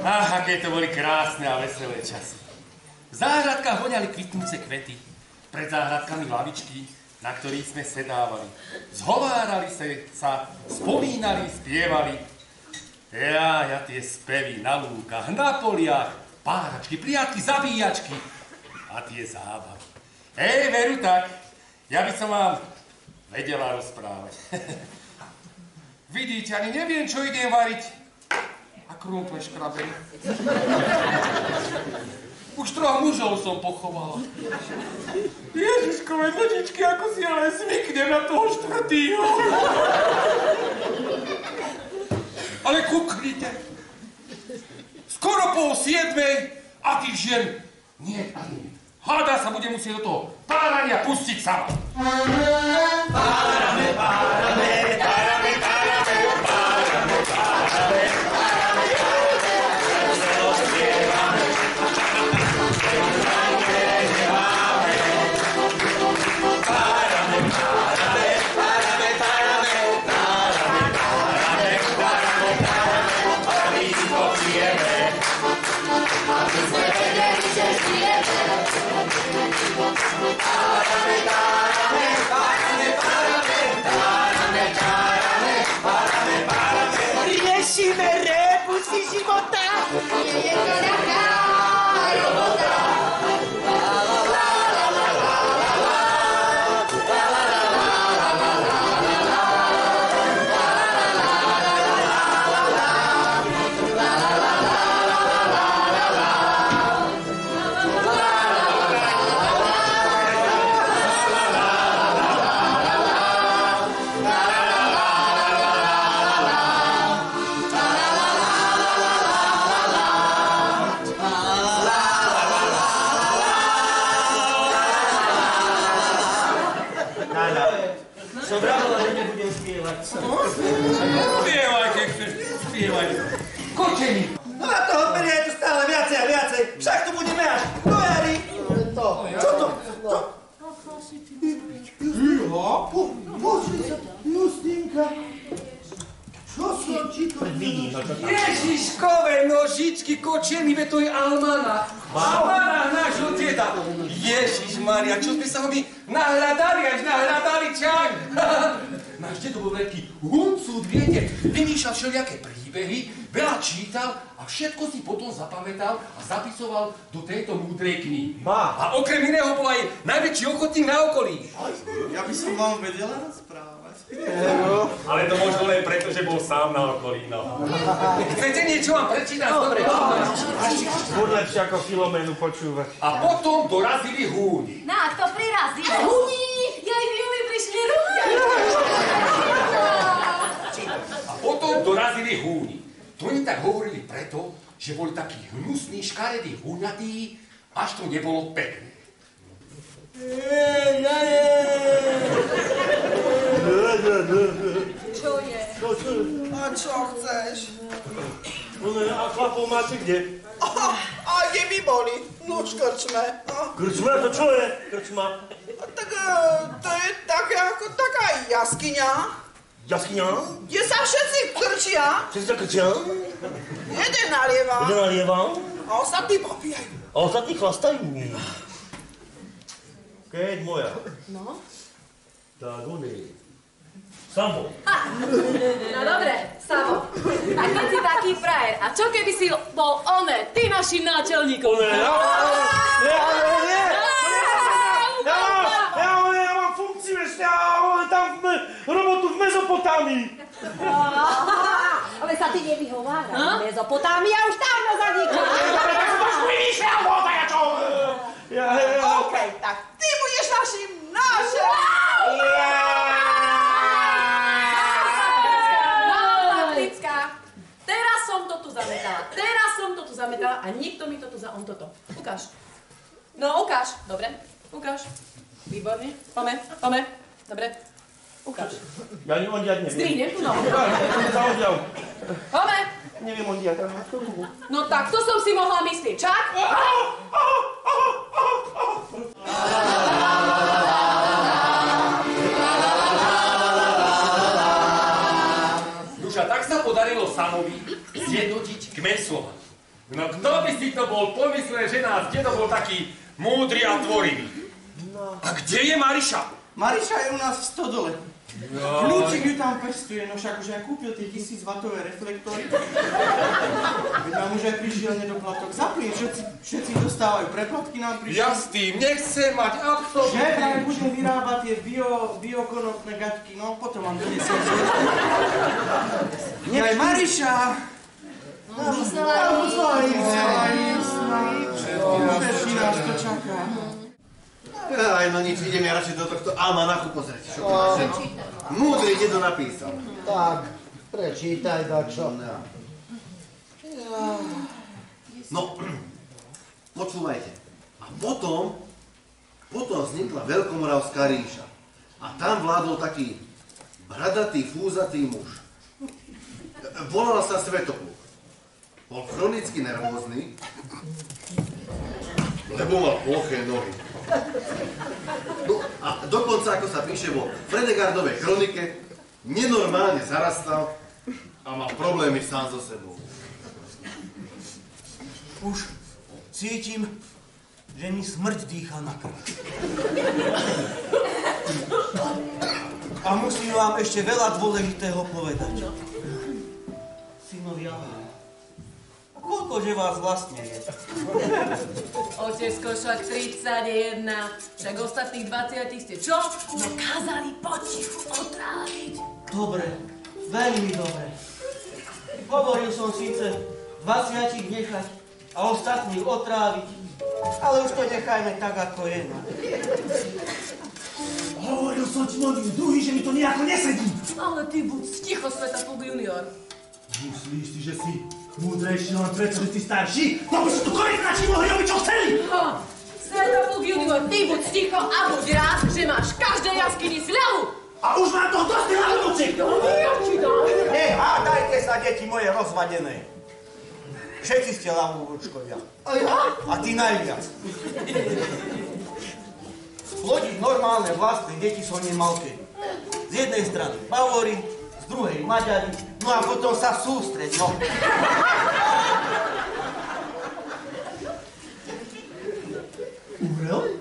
Ach, aké to boli krásne a veselé časy. V záhradkách voňali kvitnúce kvety, pred záhradkami lavičky, na ktorých sme sedávali. Zhovárali sa, spomínali, spievali. Ja, ja tie spevy na lúkach, na poliach, páračky, priatky, zabíjačky a tie zábavy. Hej, veru tak, ja by som vám vedela rozprávať. Vidíte, ani neviem, čo idem variť a krúple škrabe. Už troch mužov som pochovala. Ježiškové nočičky, ako si ale zvyknem na toho štvrtýho. Ale kuknite. Skoro pol siedmej a tých žien nie ani Háda sa bude musieť do toho párania pustiť sama. Párame, párame, America. Maria, čo sme sa ho my nahľadali, až nahľadali čak. Náš dedo bol veľký huncúd, viete, vymýšľal všelijaké príbehy, veľa čítal a všetko si potom zapamätal a zapisoval do tejto múdrej knihy. Má. A okrem iného bol aj najväčší ochotník na okolí. Ja by som vám vedela rozprávať. Ale to možno len preto, že bol sám na okolí, no. Chcete niečo vám prečítať? Dobre, Furt lepšie ako Filomenu počúvať. A potom dorazili húni. No a kto prirazil? Húni! Jej v júli prišli ľudia! A potom dorazili húni. To oni tak hovorili preto, že boli takí hnusní, škaredí, huňatí, až to nebolo pekné. Čo je? A čo chceš? No, a chlapov máte kde? A, a kde by boli? No, škrčme. A, Krčma, to čo je? Krčma. a tak e, to je také ako taká jaskyňa, Jaskyňa? kde sa všetci krčia. Všetci sa krčia? Jeden nalieva Jeden nalieva? a ostatní popíjajú. A ostatní chlastajú. Keď moja. No? Tak on Sambo. No dobre, Samo. A keď si taký frajer, a čo keby si bol one, ty našim náčelníkom? Ne, ja, ja, ja, ja, ja, ja, ja mám funkciu ešte, ja mám tam robotu v Mezopotámii. Ale sa ty nevyhovára, Mezopotámia už dávno zanikla. Tak som trošku vyšľa, voda, ja čo? OK, tak ty budeš našim náčelníkom. Zametala a nikto mi to tu za on toto. Ukáž. No, ukáž. Dobre, ukáž. Výborne. Pome, pome. Dobre. Ukáž. Ja ne, ondiať neviem. Tu nohu. Za ondiav. Pome. Neviem ondiať, ale No tak, to som si mohla myslieť. Čak? Duša, tak sa podarilo Samovi zjednotiť kmeň slova. No kto by si to bol pomyslel, že náš dedo bol taký múdry a tvorivý? A kde je Mariša? Mariša je u nás v stodole. Kľúčik ju tam pestuje, no však už aj kúpil tie 1000 watové reflektory. Veď nám už aj prišiel nedoplatok. Zapli, všetci, všetci dostávajú preplatky nám prišli. Ja s tým nechcem mať absolútne... Že práve budem vyrábať tie bio, biokonopné gaťky, no potom vám donesiem. Nech Mariša! Musela ísť, Všetky nás to čaká. Aj no nič, idem ja radšej do tohto almanachu pozrieť, čo to máš. Múdry dedo napísal. Tak, prečítaj dačo. No, počúvajte. A potom, potom vznikla Veľkomoravská ríša. A tam vládol taký bradatý, fúzatý muž. Volal sa Svetopluk. Bol chronicky nervózny, lebo mal ploché nohy. No a dokonca, ako sa píše vo Fredegardovej kronike, nenormálne zarastal a mal problémy sám so sebou. Už cítim, že mi smrť dýcha na krk. A musím vám ešte veľa dôležitého povedať. Synovia, koľkože vás vlastne je? Otecko, však 31, však ostatných 20 ste čo? No kázali potichu otráviť. Dobre, veľmi dobre. Hovoril som síce 20 nechať a ostatných otráviť, ale už to nechajme tak, ako je. No. Hovoril som ti mnohý druhý, že mi to nejako nesedí. Ale ty buď sticho, Sveta Pug junior. Myslíš si, že si múdrejší len si starší? No si tu korytnači mohli robiť, čo chceli! Pug junior, ty buď sticho a buď rád, že máš v každej jaskyni sľavu. A už mám toho dosť! No ti dám. Nehádajte sa, deti moje rozvadené. Všetci ste ľavúvočkovia. A ja? A ty najviac. Plodiť normálne vlastné deti som nemal kedy. Z jednej strany Bavori, z druhej Maďari, no a potom sa sústreť, no. Umrel?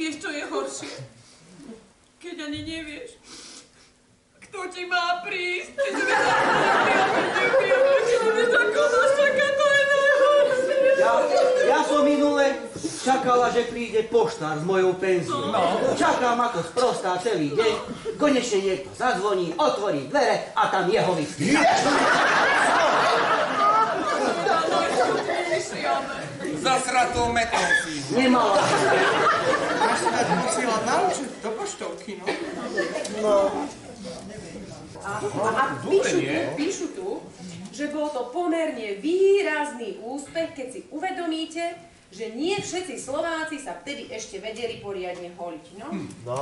Vieš, čo je horšie? Keď ani nevieš, kto ti má prísť. Keď si Ja, ja som minule čakala, že príde poštár s mojou penziou. No. Čakám ako sprostá celý deň. Konečne niekto zazvoní, otvorí dvere a tam jeho listy. Zasratou metou si. Nemala. Ja sa tak musela naučiť do poštovky, no. A, a píšu tu, píšu tu, že bol to pomerne výrazný úspech, keď si uvedomíte, že nie všetci Slováci sa vtedy ešte vedeli poriadne holiť, no? No.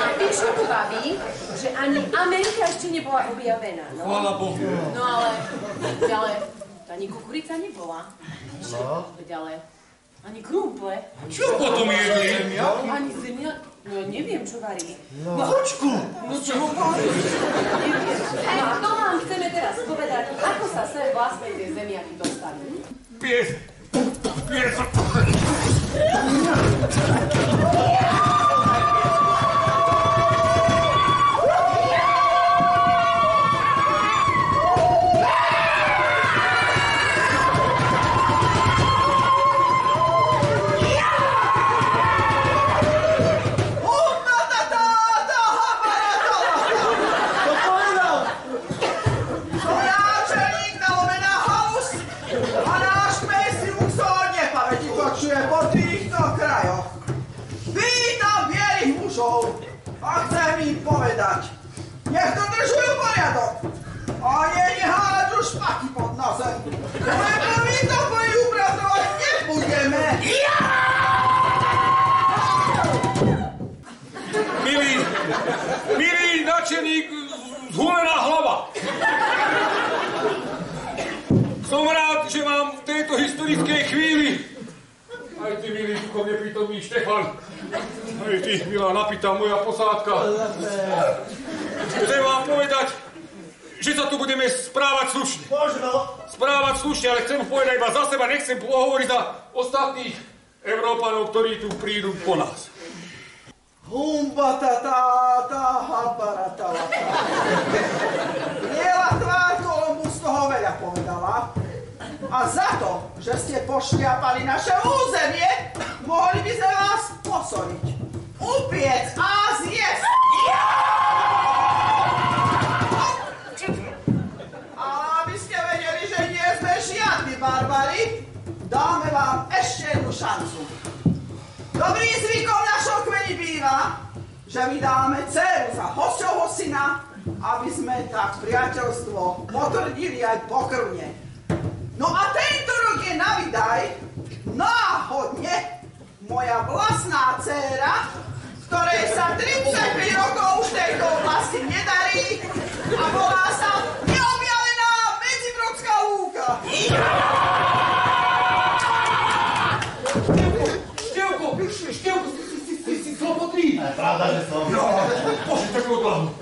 A píšu tu babi, že ani Amerika ešte nebola objavená, no? Chvála Bohu. No ale, ale, ani kukurica nebola. No. Ale, ani krumple, Čo potom jedli? ani zemia, no neviem, čo varí. No. Kočku! No čo ho Hej, to vám chceme teraz povedať, ako sa sem vlastne tie zemiaky dostali. Pies. Pies. To že mám v tejto historickej chvíli aj ty, milý, duchom neprítomný Štefan. Aj ty, milá, napitá moja posádka. Chcem vám povedať, že sa tu budeme správať slušne. Možno. Správať slušne, ale chcem povedať iba za seba, nechcem pohovoriť za ostatných Európanov, ktorí tu prídu po nás. Humba ta ta ta habara ta la ta. Jela A za to, že ste pošliapali naše územie, mohli by sme vás posoliť, upiec a zjesť. A aby ste vedeli, že nie sme žiadni barbari, dáme vám ešte jednu šancu. Dobrý zvykom našho kmeni býva, že my dáme dceru za hosťovho syna, aby sme tak priateľstvo potvrdili aj pokrvne. No a tento rok je na vydaj náhodne moja vlastná dcéra, ktorej sa 35 rokov už tejto oblasti nedarí a volá sa neobjavená Medzibrodská lúka. Števko, Števko, si, slobodný. Pravda, že som. Bože, tak odlahu.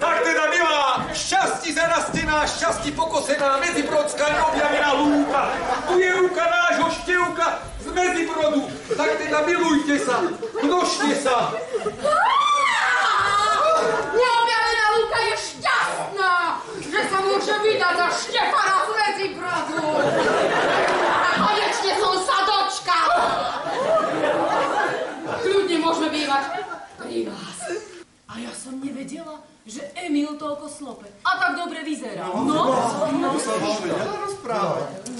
Tak teda milá, šťastí zarastená, šťastí pokosená, medzibrodská neobjavená lúka. Tu je ruka nášho števka z medzibrodu. Tak teda milujte sa, množte sa. Neobjavená Luka je šťastná, že sa môže vydať za Štefana z Medzibrodu. A konečne som sa dočkal. Kľudne môžeme bývať pri vás. A ja som nevedela, že Emil toľko slope. A tak dobre vyzerá. No, no,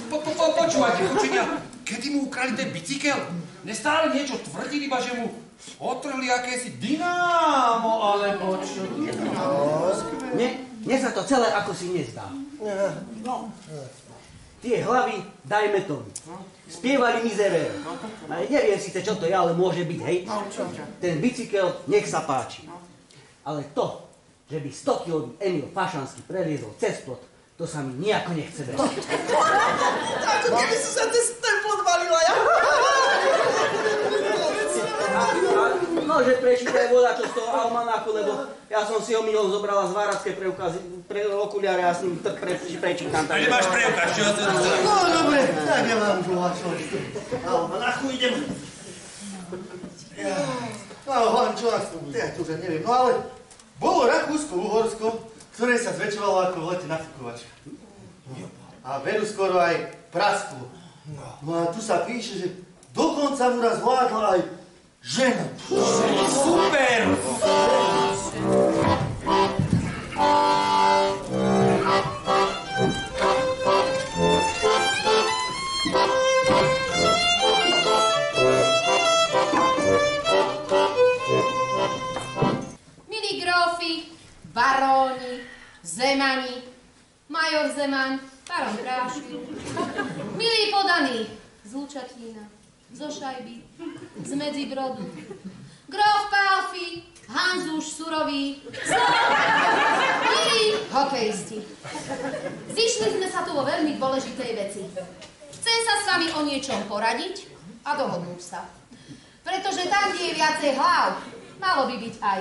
Po, po, po, počúvajte, učenia, kedy mu ukrali ten bicykel? Nestále niečo tvrdili, iba že mu otrhli akési dynámo, alebo čo? Mne, mne sa to celé ako si nezdá. No. Tie hlavy dajme tomu. Spievali mizeré. Neviem síce, čo to je, ale môže byť, hej. Ten bicykel, nech sa páči. Ale to, že by 100 kilový Emil Fašanský previezol cez plot, to sa mi nejako nechce veriť. Ako keby som sa cez ten plot valila ja. No, že prečítaj voda, čo z toho almanachu, lebo ja som si omylom zobrala z váradskej preukazy, pre okuliare a s ním tak pre, prečítam. A nemáš preukaz, čo? No dobre, tak ja vám žuhačoť. Almanachu idem. Ja, No hlavne čo nás tu bude, ja to už neviem. No ale bolo Rakúsko-Uhorsko, ktoré sa zväčšovalo ako v lete nafúkovačka. A veru skoro aj prasklo. No a tu sa píše, že dokonca mu raz vládla aj žena. Super! Milí zo Šajby, z Medzibrodu, gróf Pálfi, Hanzuš Surový, milí hokejisti. Zišli sme sa tu vo veľmi dôležitej veci. Chcem sa s vami o niečom poradiť a dohodnúť sa. Pretože tam, kde je viacej hlav, malo by byť aj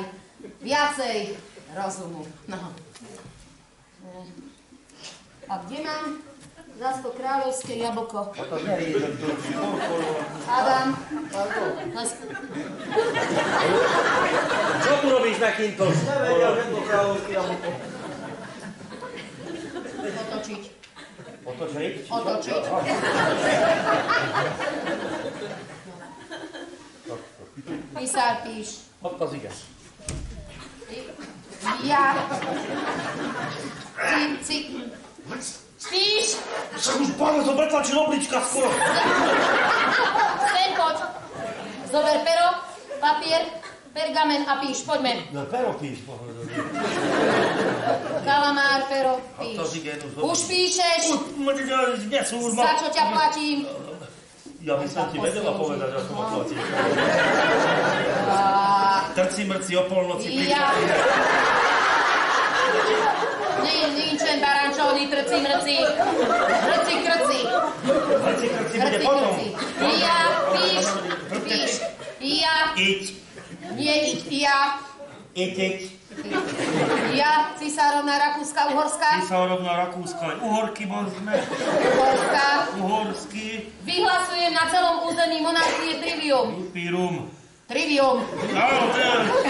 viacej rozumu. No. A kde mám to kráľovské jablko? Adam. Čo tu robíš takýmto? Nevedel, že to kráľovské jablko. Otočiť. Otočiť? Otočiť. Písar, píš. Ideš. Ja. Ci, ci. Spíš? Však už pána to pretlačil oblička skoro. Sem poď. Zober pero, papier, pergamen a píš. Poďme. No pero píš, pohľadom. Kalamár, pero, píš. Už píšeš. Už Za čo ťa platím? Ja by som ti vedela povedať, že som oplatil. Trci mrci o polnoci ja... Ni, ničem barančovný trci mrci. Mrci krci. Trci krci bude potom. Ja, píš, píš. Ja, Iď, nie iď, ja. iteť, Ja, cisárovna Rakúska, Uhorska, Cisárovna Rakúska, Uhorky môžeme. Uhorska. Uhorský. Vyhlasujem na celom území monarchie trivium. Pirum. Trivium.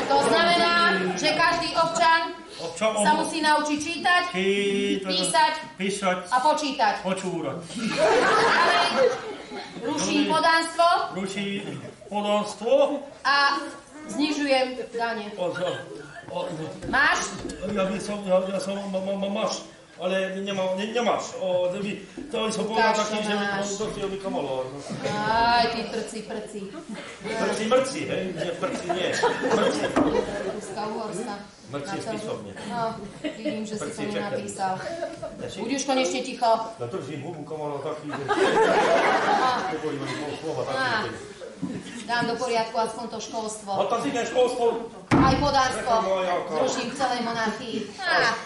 To znamená, že každý občan sa musí naučiť čítať, písať a počítať. Počúrať. Ďalej ruším podánstvo Ruší podánstvo. a znižujem dane. Máš? ja by som, ja, ja som, ma, ma, ma, máš, ale nemá, ne, nemáš. O, to by, to by som povedal Tak, taký, čo že by máš. to by kamalo. Aj, ty prci, prci. Mrci, mrci, hej, nie, mrci, nie. Mrci. Ruska, Uhorska. Mrci je Na celom- spisovne. No, vidím, že si Prci to nenapísal. Už konečne ticho. Ja držím hubu kamalo taký, že... Ma. Dám do poriadku aspoň to školstvo. A tam si školstvo. Aj oko. Zruším celej monarchii. Á.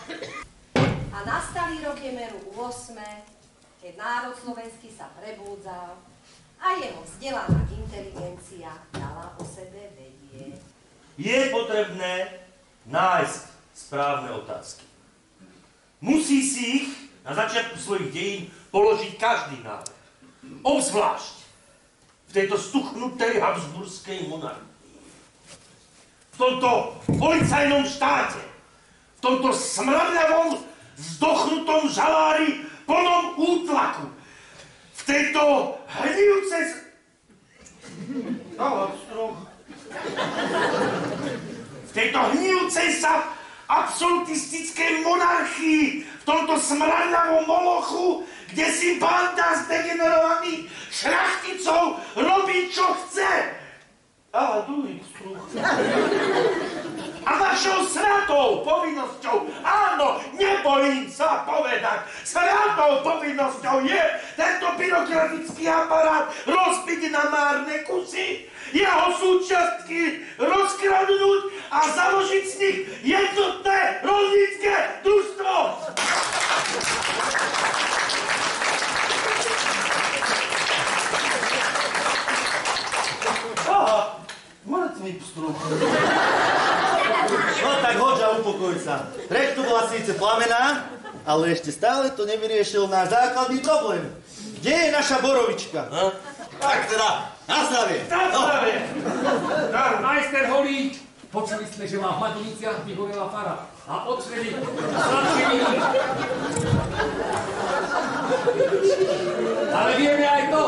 A nastalý rok je meru 8, keď národ slovenský sa prebúdzal a jeho vzdelaná inteligencia dala o sebe vedieť. Je potrebné nájsť správne otázky. Musí si ich na začiatku svojich dejín položiť každý národ. Obzvlášť v tejto stuchnutej habsburskej monarchii. V tomto policajnom štáte, v tomto smradľavom, zdochnutom žalári plnom útlaku, v tejto s- Dávam strop. V tejto hnijúcej sa absolutistickej monarchii, v tomto smradľavom molochu, kde si banda zdegenerovaných šľachticov robí, čo chce. Ale druhý struh. A vašou svatou povinnosťou, áno, nebojím sa povedať, svatou povinnosťou je tento byrokratický aparát rozbiť na márne kusy, jeho súčiastky rozkradnúť a založiť z nich jednotné rolnícke družstvo. Aha, mŕtvý pstruh. No tak hoď a upokoj sa. Reč tu bola síce plamená, ale ešte stále to nevyriešil náš základný problém. Kde je naša borovička? Tak teda, na zdravie. Na zdravie. Majster Holík, počuli sme, že vám v Maduniciach vyhorela fara. A odvtedy sladšie víno. Ale vieme aj to,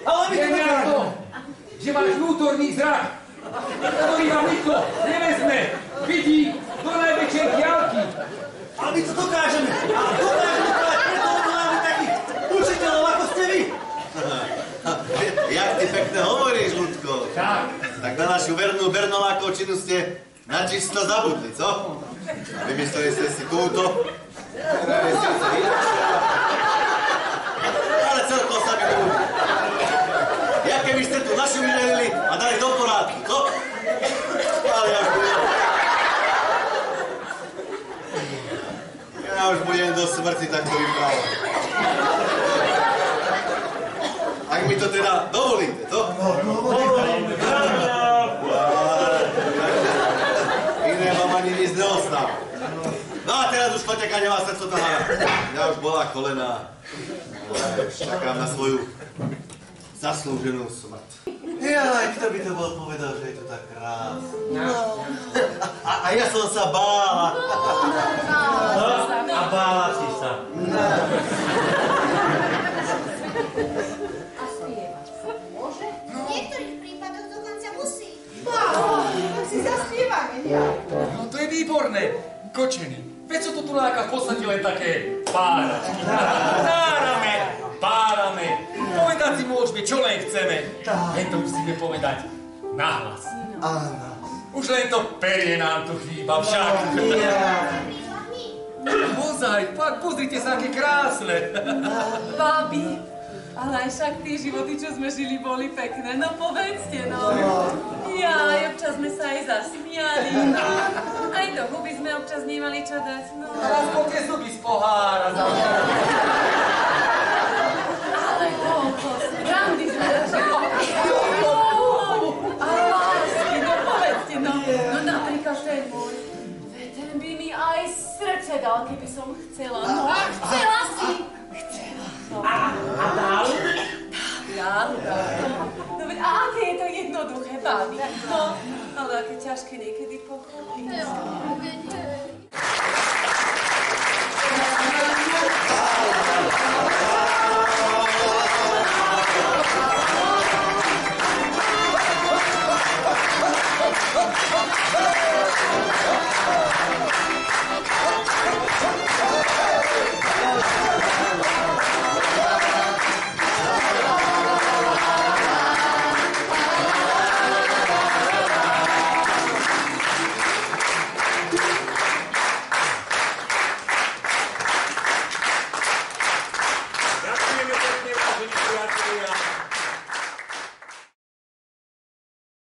Ale vieme aj to, že máš vnútorný zrak, ktorý vám nikto nevezme, vidí do najväčšej diálky. Ale my to dokážeme. A dokážeme to aj preto, lebo máme takých učiteľov, ako ste vy. Jak ty pekne hovoríš, Ľudko. Tak, Tak na našu vernú Bernolákovčinu ste načisto zabudli, co? A vymysleli ste si túto, ktorá je síce inakšia, ale celkom sa mi ľúbi. Ja keby ste tu našu vydelili a dali do porádku, co? Ale ja už budem... Ja už budem do smrti takto vyprávať. Ak mi to teda dovolíte, to? Iné vám ani nic neostáva. No a Paťaka nemá srdco to hára. Ja už bola kolena. Ale čakám na svoju zaslúženú smrť. Jaj, kto by to bol povedal, že je to tak krásne. A, a ja som sa bála. A bála si sa. A spievať sa môže? V niektorých prípadoch dokonca musí. Tak si zaspievame, nie? no to je výborné. Kočený. Sú to tu nejaká v podstate len také páračky. Párame, párame. Povedať si môžeme, čo len chceme. Len to musíme povedať nahlas. Áno. Už len to perie nám tu chýba však. Ozaj, fakt, pozrite sa, aké krásne. Babi, ale aj však tie životy, čo sme žili, boli pekné. No povedzte, no. Ja, aj občas sme sa aj zasmiali, no. Aj do huby sme občas nemali čo dať, no. Raz po tie zuby z pohára za Ale koľko srandy sme zažili. Ale lásky, no povedzte, no. No napríklad ten môj. Veter mi aj srdce dal, keby som chcela. No, chcela si. A? Dal, dal. No veď, a aké je to jednoduché, babi. No, ale aké ťažké niekedy pochopiť. Jo, keď